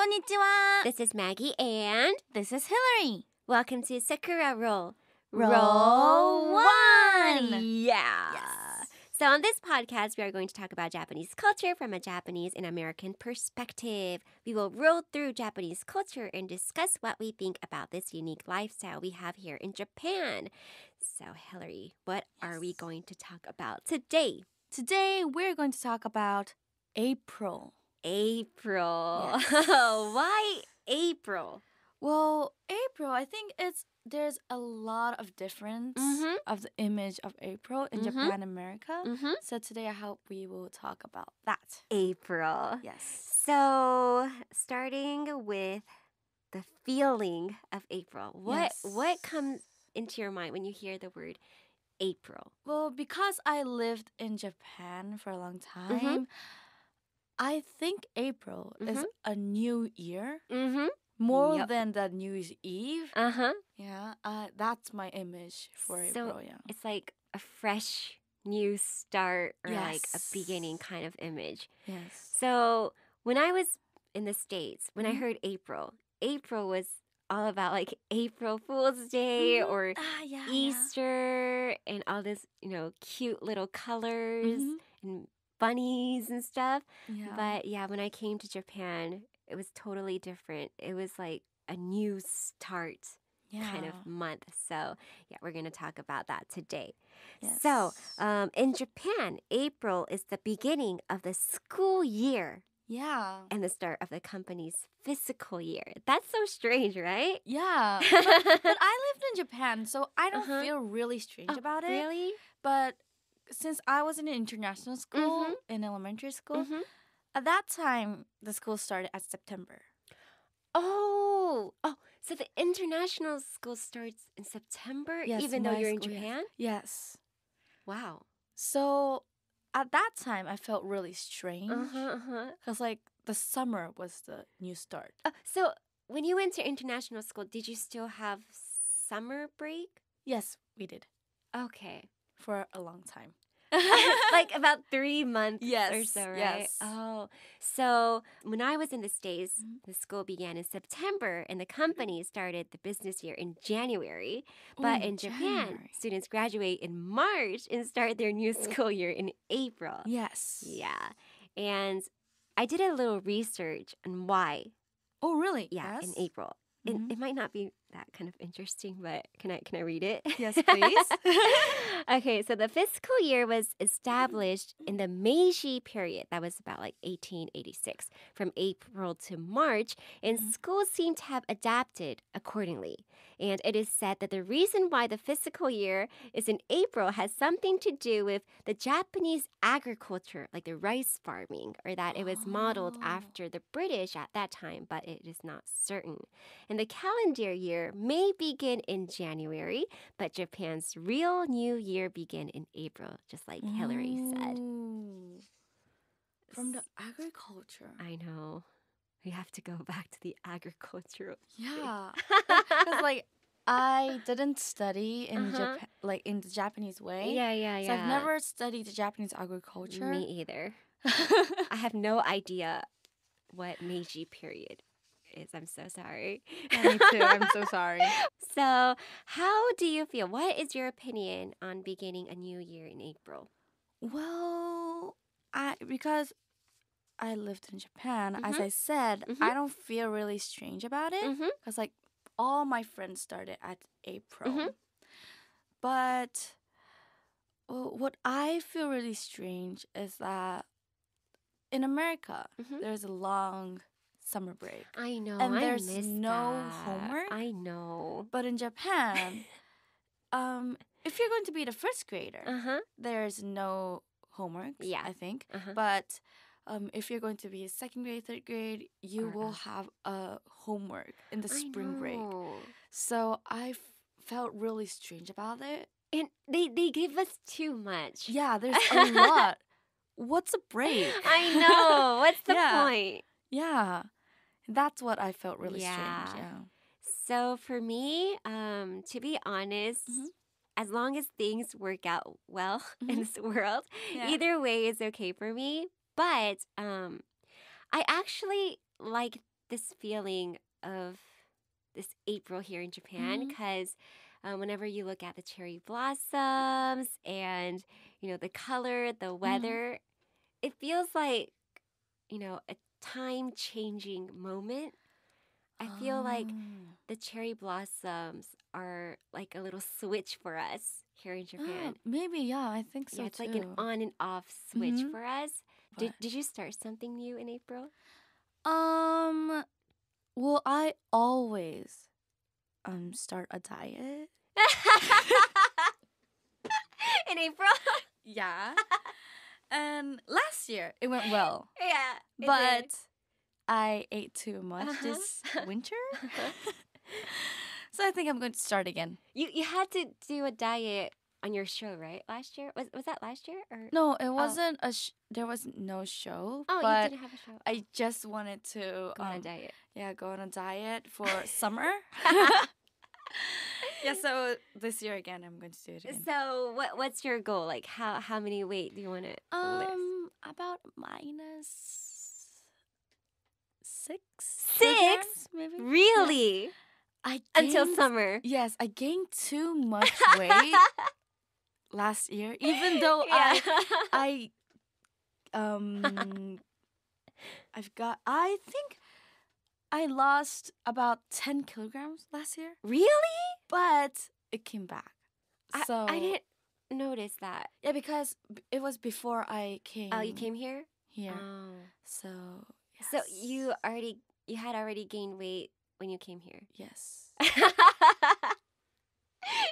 Konnichiwa. This is Maggie and this is Hillary. Welcome to Sakura Roll. Roll, one. one. Yeah. Yes. So on this podcast, we are going to talk about Japanese culture from a Japanese and American perspective. We will roll through Japanese culture and discuss what we think about this unique lifestyle we have here in Japan. So Hillary, what yes. are we going to talk about today? Today, we're going to talk about April. April. Yes. Why April? Well April I think it's there's a lot of difference Mhm. of the image of April in Mhm. Japan and America Mm-hmm. so today I hope we will talk about that April. Yes So, starting with the feeling of April. What what comes into your mind when you hear the word April? Well, because I lived in Japan for a long Mm-hmm. time, I think April is Mhm. a new year Mm-hmm. more Yep. than the New Year's Eve. Uh-huh. Yeah, uh, that's my image for So, April. Yeah. It's like a fresh new start or like a beginning kind of image. Yes. So, when I was in the States, when I Mhm. heard April, April was all about like April Fool's Day Mhm. or ah, yeah, yeah. Easter and all this, you know, cute little colors Mhm. and bunnies and stuff. Yeah. But yeah, when I came to Japan, it was totally different. It was like a new start yeah. kind of month. So, yeah, we're going to talk about that today. So, um, in Japan, April is the beginning of the school year yeah. and the start of the company's fiscal year. That's so strange, right? Yeah. but, but I lived in Japan, so I don't Uh-huh. feel really strange Oh, about it. Really? But since I was in an international school Mhm. in elementary school, Mhm. At that time, the school started at September. Oh, oh, so the international school starts in September, Yes, even though you're in school, yes. Japan? Yes. Wow. So at that time, I felt really strange huh. Uh-huh. because like the summer was the new start. Uh, so when you went to international school, did you still have summer break? Yes, we did Okay. for a long time. like about three months yes, or so, right? yes. Oh, so when I was in the States, Mhm. the school began in September and the company started the business year in January. But Oh, in Japan, January. students graduate in March and start their new school year in April. Yes. Yeah. And I did a little research on why, Oh, really? yeah, in April. It, Mhm. it might not be that kind of interesting, but can I can I read it? Yes, please. okay, so the fiscal year was established in the Meiji period. That was about like 1886, from April to March, and Mhm. schools seem to have adapted accordingly. And it is said that the reason why the fiscal year is in April has something to do with the Japanese agriculture, like the rice farming, or that it was modeled Oh. after the British at that time, but it is not certain. And the calendar year may begin in January, but Japan's real new year begin in April, just like Hillary said. From the agriculture. I know. We have to go back to the agricultural. Yeah. Because like I didn't study in Uh-huh. Japan, like in the Japanese way. yeah, yeah, yeah. So I've never studied the Japanese agriculture. Me either. I have no idea what Meiji period is. I'm so sorry. Yeah, me too. I'm so sorry. So, how do you feel? What is your opinion on beginning a new year in April? Well, I because I lived in Japan, as Mhm. I said, Mhm. I don't feel really strange about it Mm-hmm. because like all my friends started at April. Mhm. But uh, what I feel really strange is that in America Mhm. there's a long summer break. I know. And I there's miss no that. homework? I know. But in Japan, um, if you're going to be the first grader, Uh huh. there's no homework. Yeah. I think. Uh huh. But um, if you're going to be second grade, third grade, you Uh-uh. will have a homework in the spring break. So I felt really strange about it. And they they give us too much. Yeah, there's a lot. What's a break? I know. What's the Yeah. point? Yeah, that's what I felt really Yeah. strange. Yeah. So for me, um, to be honest, Mhm. as long as things work out well in Mhm. this world, Yeah. either way is okay for me. But um, I actually like this feeling of this April here in Japan because um, whenever you look at the cherry blossoms and you know the color, the weather, it feels like you know a time changing moment. I feel like Oh. the cherry blossoms are like a little switch for us here in Japan. Oh, maybe yeah, I think so yeah, it's too. like an on and off switch Mhm. for us. Did, did you start something new in April? Um, well, I always um start a diet. in April? Yeah. and last year it went well, yeah. But did. I ate too much Uh-huh. this winter. so I think I'm going to start again. you you had to do a diet on your show, right? Last year? Was was that last year or No, it wasn't a. Sh- there was no show, Oh, you didn't have a show. I just wanted to Go on a um, diet. yeah go on a diet for summer. yeah, so this year again, I'm going to do it again. So what what's your goal? Like how how many weight do you want to lift? Um, about minus six. Six? maybe. Really? I Until summer. Yes, I gained too much weight last year, even though yeah. I, I, um, I've got. I think I lost about ten kilograms last year, really? but it came back. I, So I didn't notice that. Yeah, because it was before I came. Oh, you came here? Yeah. Oh. So. So you already you had already gained weight when you came here. Yes.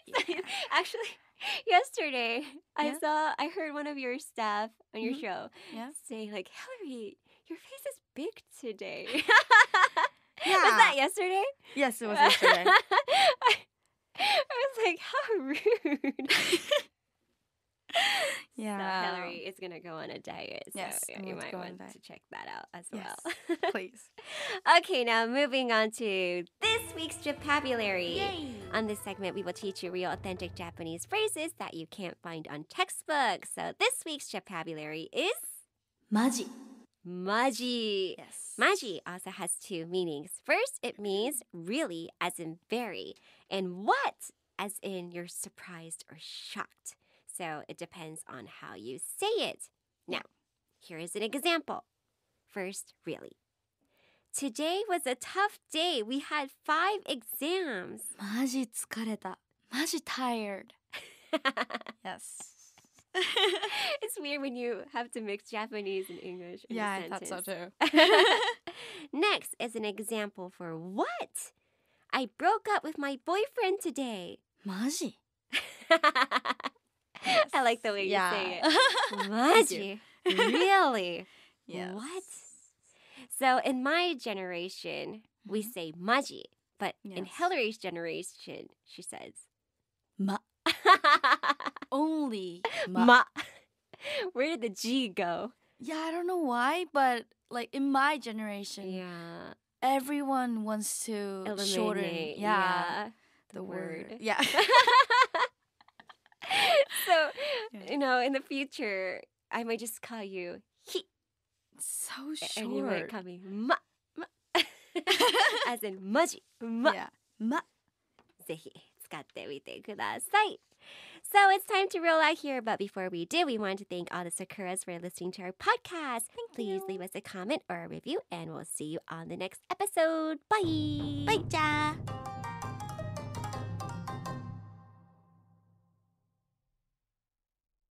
So, Actually, yesterday I saw I heard one of your staff on your Mhm. show Yeah. say like, "Hillary, your face is big today." Yeah. Was that yesterday? Yes, it was yesterday. I, I was like, how rude. Yeah. So Hillary is gonna go on a diet. So Yes, you going to might go on a want to check that out as Yes, well. Please. okay, now moving on to this week's vocabulary. Yay. On this segment, we will teach you real, authentic Japanese phrases that you can't find on textbooks. So this week's vocabulary is Maji. maji. Yes. Maji also has two meanings. First, it means really, as in very, and what, as in you're surprised or shocked. So it depends on how you say it. Now, here is an example. First, really. Today was a tough day. We had five exams. マジ疲れた。マジ tired. Yes. it's weird when you have to mix Japanese and English. In yeah, a I thought so sentence. too. Next is an example for what? I broke up with my boyfriend today. マジ I like the way you say it. Maji. really? Yes. What? So in my generation, we Mhm. say maji, but in Hillary's generation, she says ま only ま ma. Where did the G go? Yeah, I don't know why, but like in my generation, Yeah. everyone wants to shorten Eliminate. yeah, the the word. word. Yeah. so, Yeah. you know, in the future, I might just call you he, so and you might short. call me ma, ma. as in maji, ma. Yeah. まぜひ使ってみてください。So it's time to roll out here, but before we do, we want to thank all the Sakuras for listening to our podcast. Please leave us a comment or a review, and we'll see you on the next episode. Bye. Bye, じゃあ。